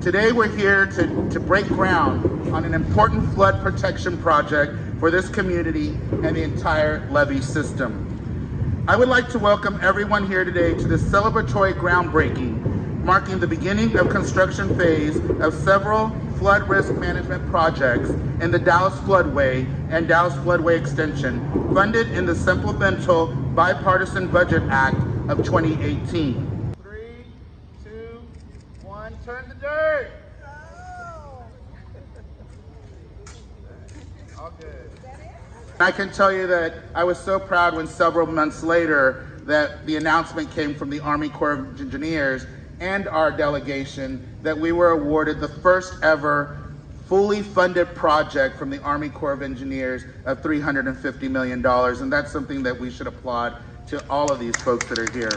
Today we're here to, to break ground on an important flood protection project for this community and the entire levee system. I would like to welcome everyone here today to this celebratory groundbreaking, marking the beginning of construction phase of several flood risk management projects in the Dallas Floodway and Dallas Floodway Extension, funded in the Supplemental Bipartisan Budget Act of 2018. Three, two, one, turn the dirt. All good. I can tell you that I was so proud when several months later that the announcement came from the Army Corps of Engineers and our delegation that we were awarded the first ever fully funded project from the Army Corps of Engineers of $350 million. And that's something that we should applaud to all of these folks that are here.